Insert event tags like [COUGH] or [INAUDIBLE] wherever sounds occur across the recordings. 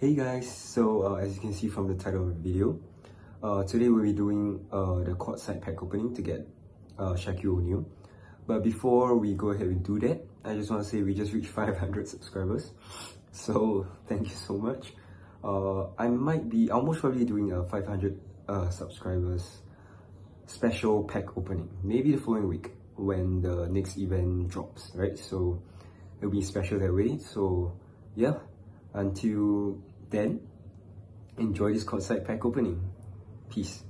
Hey guys, so uh, as you can see from the title of the video, uh, today we'll be doing uh, the courtside pack opening to get uh, Shaquille O'Neal. But before we go ahead and do that, I just want to say we just reached [LAUGHS] 500 subscribers. So thank you so much. Uh, I might be, I'll probably doing a 500 uh, subscribers special pack opening. Maybe the following week when the next event drops, right? So it'll be special that way. So yeah, until then, enjoy this courtside pack opening. Peace.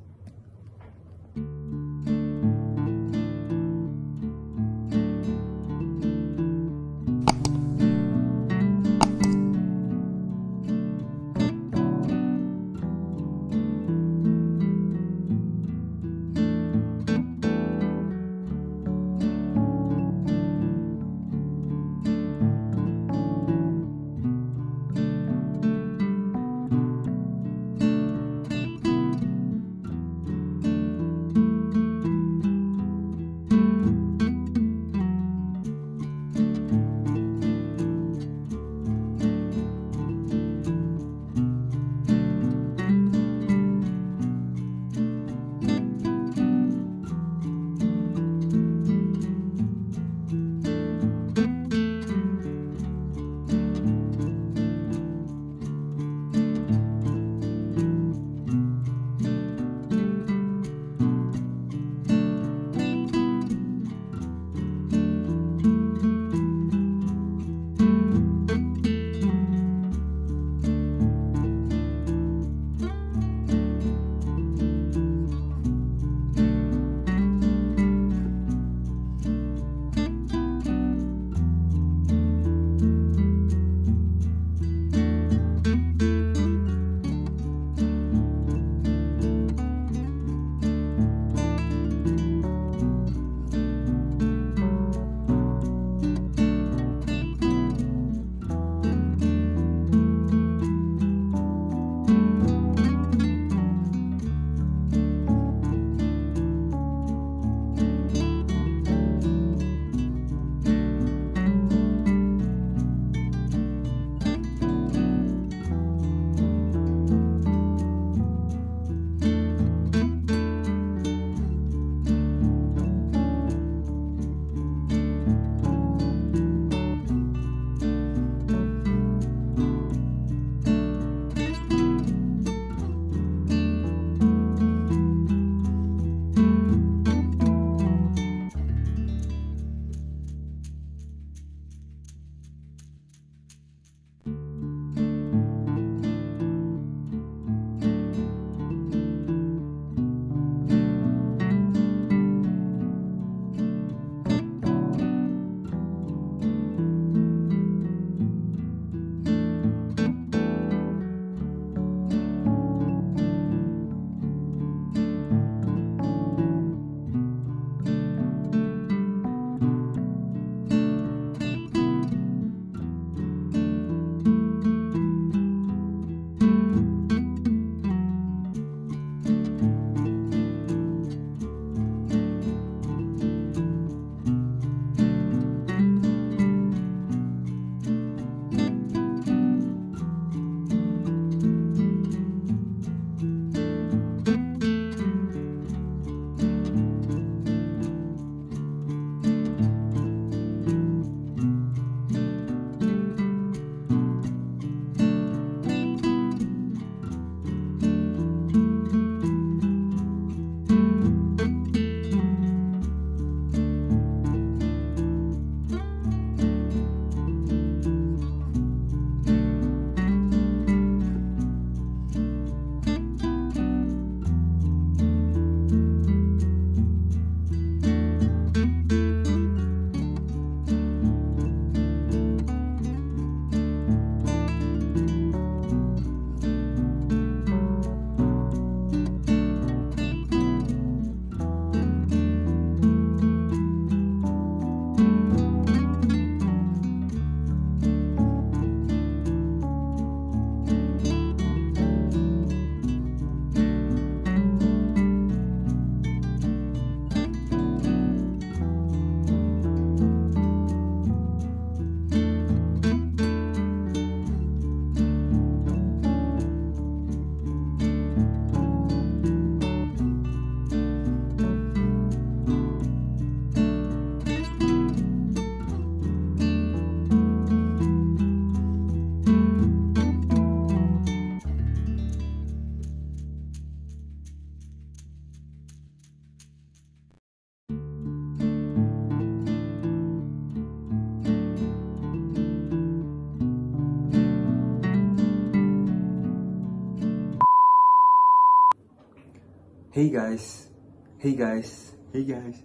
Hey guys, hey guys, hey guys.